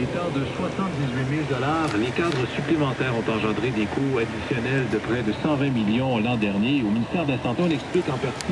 hauteur de 78 000 Les cadres supplémentaires ont engendré des coûts additionnels de près de 120 millions l'an dernier. Au ministère de la Santé, on explique en partie